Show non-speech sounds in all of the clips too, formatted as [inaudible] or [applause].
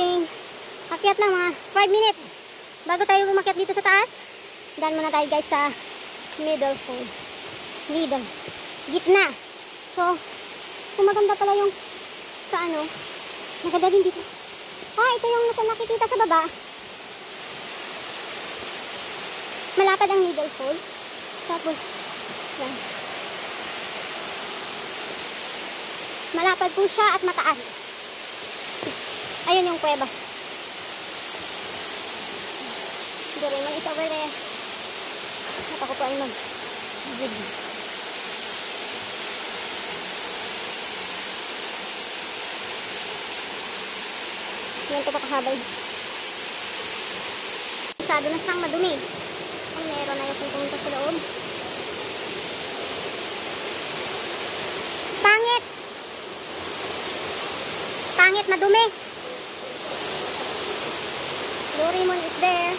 konting akyat lang mga 5 minutes bago tayo umakyat dito sa taas. Daan muna tayo guys sa middle pool middle. Gitna. So kumaganda pala yung sa ano nagagawin dito. Ah ito yung nakikita sa baba. Malapad ang middle pool tapos yan. Malapad po siya at mataas. Ayun yung kuweba. Doraemon is over there. At ako po ay mag video. Yan ito kakabay. Masyado na siyang madumi. Kung meron na yung pumunta sa loob. Pangit! Pangit, madumi. Doraemon is there.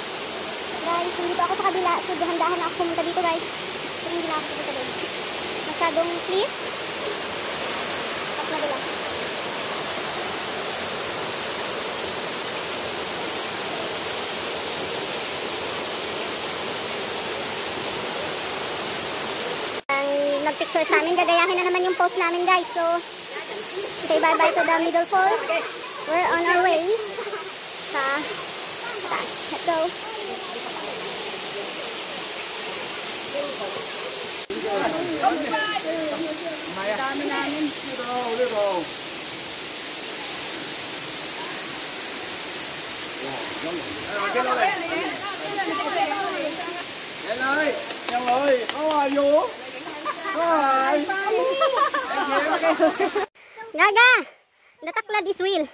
Guys, nandito ako sa kabila. So, dahan-dahan ako pumunta dito, guys. So, hindi na ako pumunta doon. Masyadong cliff. Tapos madula. Ang nag-picture sa amin, gagayahin na naman yung post namin, guys. So, say bye-bye to the middle fall. We're on our way sa taas. Let's go. Dami namin. Little, little. Em ơi, em ơi, how are you? Hi. Gaga! The taklad is real.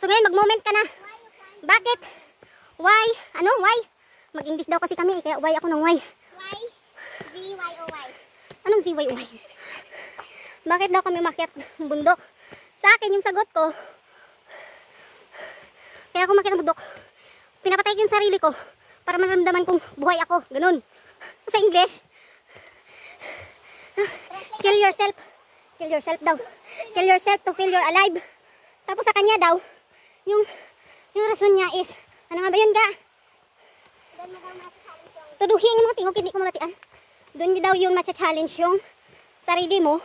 So ngayon, mag-moment ka na. Bakit? Why? Ano? Why? Mag-English daw kasi kami, kaya why ako ng why. Y, Z, Y, O, Y. Anong why, why? Bakit daw kami makiat ng bundok? Sa akin, yung sagot ko, kaya ako makiat ng bundok, pinapatay ko yung sarili ko para maramdaman kong buhay ako. Ganun. So, sa English, kill yourself. Kill yourself daw. Kill yourself to feel you're alive. Tapos sa kanya daw, yung yung rason niya is, ano nga ba yun ga? Mo Tuduhin mga tingog, hindi ko malatian. Doon daw yun matcha-challenge yung sarili mo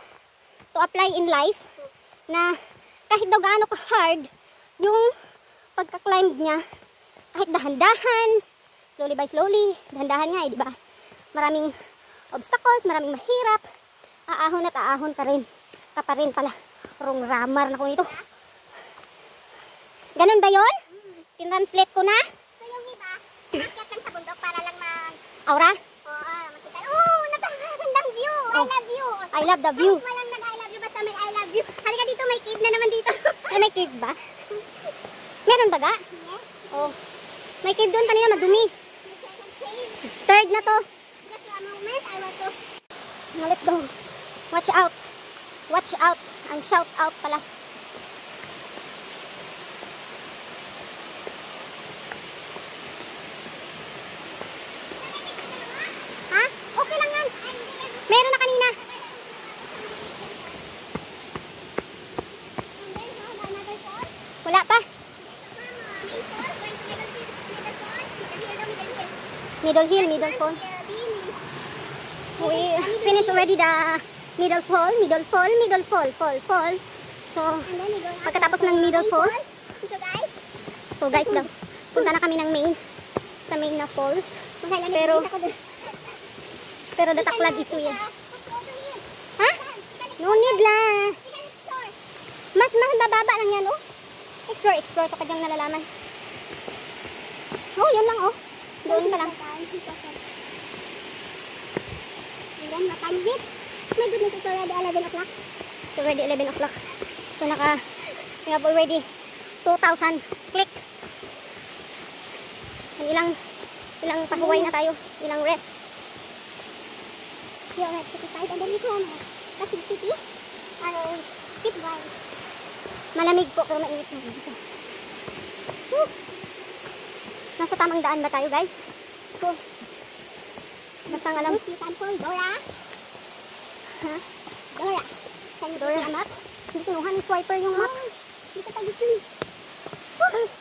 to apply in life na kahit daw gaano ka-hard yung pagka-climb niya, kahit dahan-dahan, slowly by slowly, dahan-dahan nga eh, di ba? Maraming obstacles, maraming mahirap, aahon at aahon ka rin. Ka pa rin pala. Rong ramar na ko ito. Ganun ba yon? Tinranslate ko na? So yung iba, akyat lang sa bundok para lang mag... Aura, Oo, makita. Oo, napakagandang view. I Oh. love you. I love the view. Kahit walang nag-I love you, basta may I love you. Halika dito, may cave na naman dito. [laughs] Ay, may cave ba? Meron ba ga? yes. Oh. May cave doon kanina madumi. Third na to. Just a moment, I want to... Now, let's go. Watch out. Watch out. Ang shout out pala. Ha? Okay lang yan. Meron na kanina. Wala pa. Middle hill. Middle fall. We finished already the middle fall, middle fall, middle fall, fall, fall. So, Pagkatapos ng middle fall? So guys, punta na kami ng main, sa main na falls. Pero-. Pero the taklad is real. Let's go over here. Ha? No need la. Mas mas bababa lang yan, oh. Explore, explore ka pa diyang nalalaman. Oh, yun lang, oh. Doon ka lang. And then, what time is it? My goodness, it's already 11 o'clock. It's already 11 o'clock. So, naka, we have already 2,000 click. Ang ilang, ilang pahuway na tayo. Ilang rest. Here at City Side, and then come at the city. Sit wine. Malamig po, pero mainit na dito. Whew. Nasa tamang daan ba tayo, guys? Oh. Basta ang alam. You can call Dora. Ha? Dora. Can you Dora. Map? Hindi kinuha ni swiper yung map. Dito tayo gusto.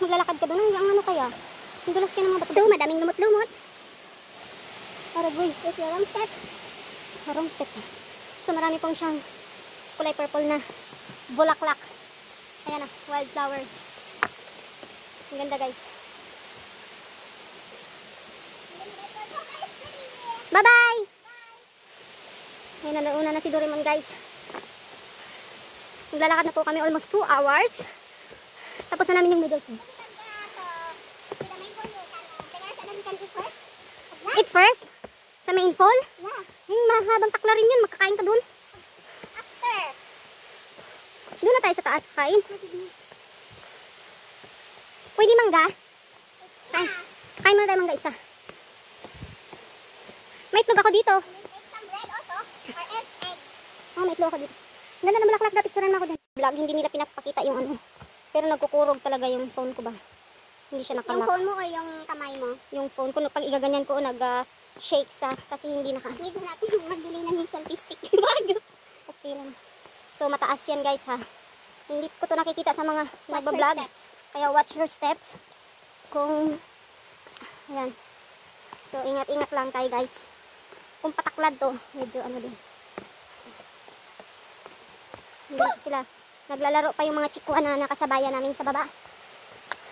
Maglalakad ka doon. Ang ano kaya? Ang dulas ka ng mga bato. So, madaming lumot-lumot. Aragoy. It's your wrong step. Harong step. So marami pong siyang kulay purple na bulaklak. Ayan na, wildflowers. Ang ganda guys. Bye-bye! Ayun na, nauna na si Doraemon guys. Naglalakad na po kami almost 2 hours. Tapos na namin yung middle point. Eat first? Sa main fall? Yeah. Yung mahabang takla rin yun, magkakain ka dun. After. Doon na tayo sa taas kain. Pwede mangga? Kain. Kain muna tayo mangga isa. May itlog ako dito. Make some bread also. Or else egg. Oh, may itlog ako dito. Ganda na bulaklak na picturean mo ako dyan. Vlog, hindi nila pinapakita yung ano. Pero nagkukurog talaga yung phone ko ba. Hindi siya Yung nakalock. phone mo o yung kamay mo? Yung phone ko, pag igaganyan ko, nag-shake sa kasi hindi naka... Na natin magbili ng yung selfie stick. Bago. okay lang. So, mataas yan guys ha. Hindi ko to nakikita sa mga nagbablog. Kaya watch your steps. Kung, ayan. So, ingat-ingat lang tayo guys. Kung pataklad to, medyo ano din. Hindi sila. Naglalaro pa yung mga chikuan na nakasabayan namin sa baba.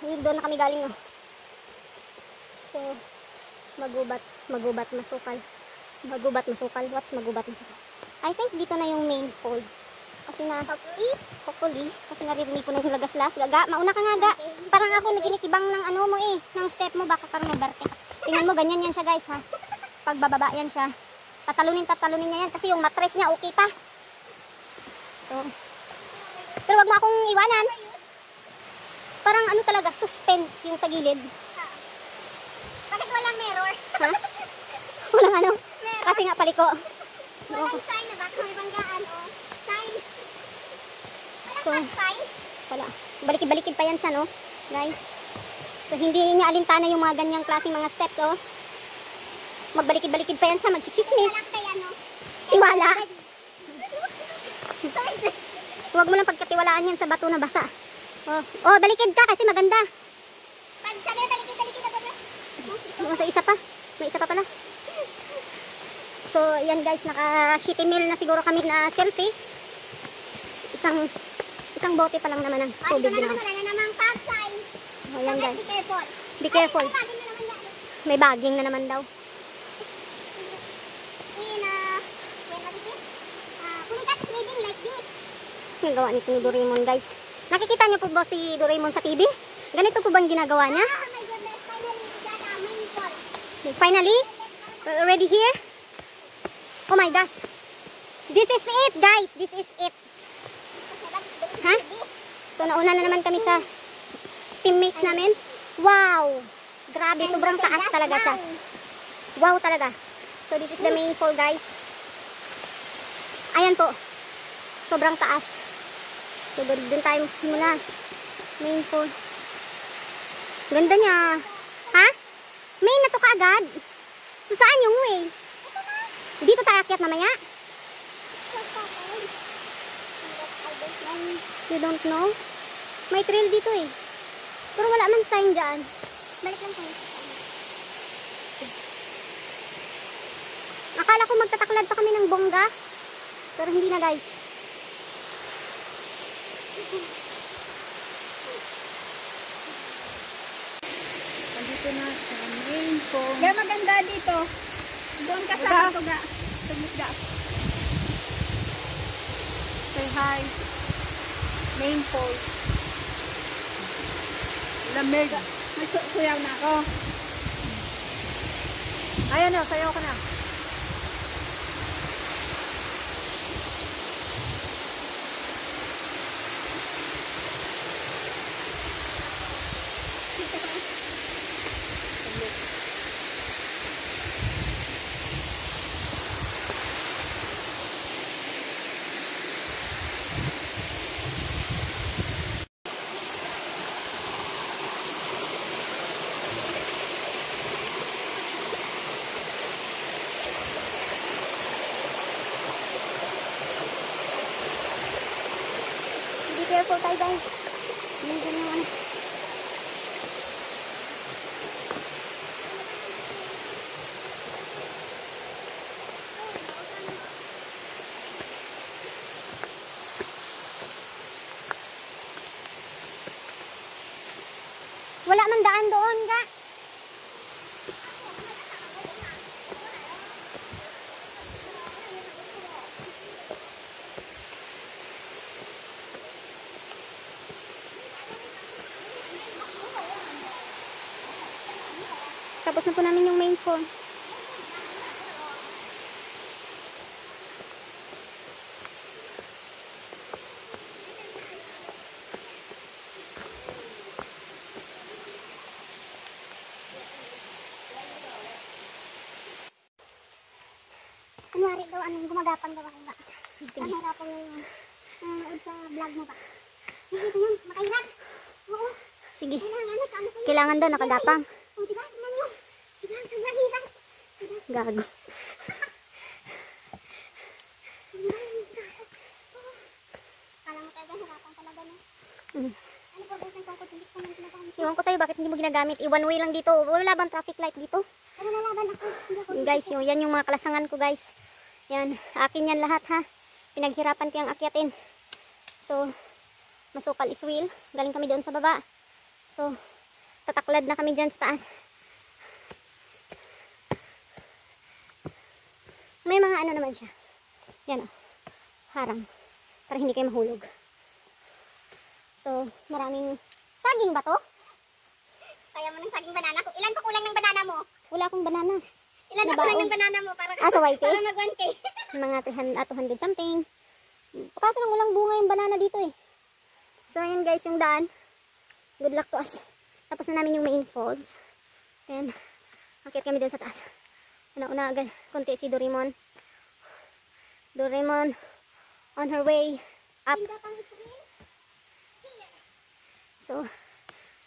Yun, doon na kami galing oh. So, magubat, magubat, masukal. Magubat, masukal. What's magubat, masukal? I think dito na yung main fold. Kasi na, Hopefully. hopefully, kasi naririnig ko na yung lagaslas. Gaga, mauna ka nga, ga. Parang ako naginikibang ng ano mo eh, ng step mo, baka parang mabarte. Tingnan mo, ganyan yan siya guys ha. Pag bababa yan siya, tatalunin, tatalunin niya yan kasi yung mattress niya okay pa. So, pero wag mo akong iwanan. Parang ano talaga, suspense yung sa gilid. Bakit walang mirror? Ha? [laughs] Walang ano, Meron. kasi nga paliko. Walang sign na baka may banggaan o sign. Walang So, sign. Wala. Balikid-balikid pa yan siya, no? Guys. So, hindi niya alintana yung mga ganyang klaseng mga steps, oh. Magbalikid-balikid pa yan siya, magchichismis. Walang kay ano. Tiwala. Sorry. [laughs] Huwag mo lang pagkatiwalaan yan sa bato na basa. Oh, oh balikid ka kasi maganda. Pag sabi na talikid-talikid na ba? Oh, sa isa pa. May isa pa pala. So, yan guys, naka-shitty meal na siguro kami na selfie. Isang isang bote pa lang naman ng Ah, tubig na naman na. wala na namang pag sign. Oh, yan guys. Be careful. Be careful. Ay, na naman. May bagging na naman daw. [laughs] Ang gawa nito ni Doraemon guys. Nakikita niyo po ba si Doraemon sa TV? Ganito po bang ginagawa niya? Ah, my goodness. Finally. Finally, already here. Oh my gosh. This is it guys. This is it. Ha? So nauna na naman kami sa teammates namin. Wow! Grabe, sobrang taas talaga siya. Wow talaga. So this is the main fall guys. Ayan po. Sobrang taas. So doon, tayo simula. Main fall. Ganda niya. Ha? Main na to kaagad. So saan yung way? Dito tayo akyat mamaya. You don't know? May trail dito eh. Pero wala man sign dyan. Balik lang tayo. Akala ko magtataklad pa kami ng bongga. Pero hindi na guys. Nandito na sa main phone. Kaya maganda dito. Doon ka sa Uga. tuga. Tuga. Say hi. Main phone. Lamig. Nagsuyaw na ako. Ayan na, sayaw ka na. Careful tayo guys. Hindi naman. Na po namin yung main phone. Kunwari daw, anong gumagapang daw ako ba? Mahirapan mo yung nanonood sa vlog mo ba? Ko yun, makahirap. Oo, Sige. kailangan ano, yun. Kailangan daw nakagapang. O, diba? Diba? Sobrang hirap. Gago. Iwan ko sa'yo, bakit hindi mo ginagamit? I-one way lang dito. Wala bang traffic light dito? Pero. Hindi ako. Guys, yung, yan yung mga kalasangan ko, guys. Yan, akin yan lahat, ha. Pinaghirapan ko yung akyatin. So, masukal is wheel. Galing kami doon sa baba. So, tataklad na kami dyan sa taas. May mga ano naman siya. Yan, oh. Harang. Para hindi kayo mahulog. So, maraming saging ba to? Kaya mo ng saging banana ko. Ilan pa kulang ng banana mo? Wala akong banana. Ilan pa Nabaon. kulang ng banana mo para, Ah, sa YT? para mag 1K? [laughs] mga 300, ah, 200 something. Kaso lang walang bunga yung banana dito eh. So ayun guys, yung daan. Good luck to us. Tapos na namin yung main falls. Then, akit kami dun sa taas. Una-una agad, konti si Doraemon. Doraemon on her way up. So,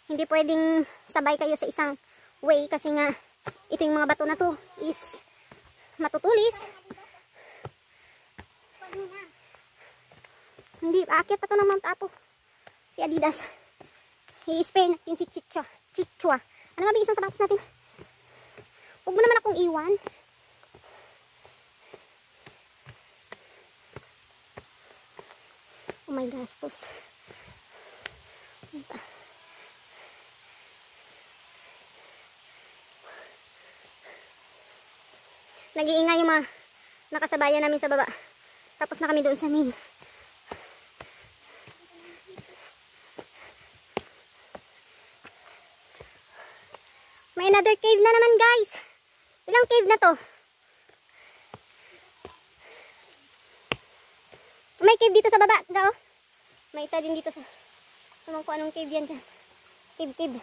hindi pwedeng sabay kayo sa isang way kasi nga ito yung mga bato na to is matutulis. Hindi, aakyat pa to ng Mount. Si Adidas. I-spare natin si Chichua. Chichua. Ano nga bigisang sapatos natin? Huwag mo naman akong iwan. Oh my gastos. Ano? Nag-iingay yung mga nakasabayan namin sa baba. Tapos na kami doon sa main. May another cave na naman guys. Ilang cave na to? May cave dito sa baba. Gao. May isa din dito sa... Naman ko anong cave yan dyan. Cave, cave.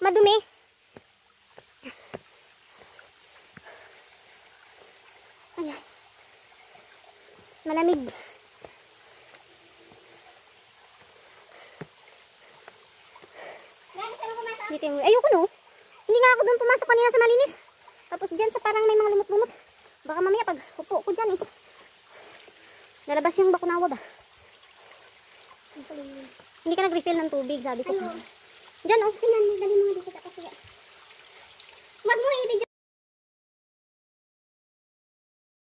Madumi. Ayan. Malamig. Gano'n ka na pumasok? Dito yung... Ayoko no. Hindi nga ako doon pumasok kanina sa malinis. Tapos dyan sa parang may mga lumot-lumot. Baka mamaya pag upo ko dyan is... Lalabas yung bakunawa ba? Hindi ka nag-refill ng tubig, sabi ko. Ano? Dyan oh. Tingnan mo, dali mo nga dito tapos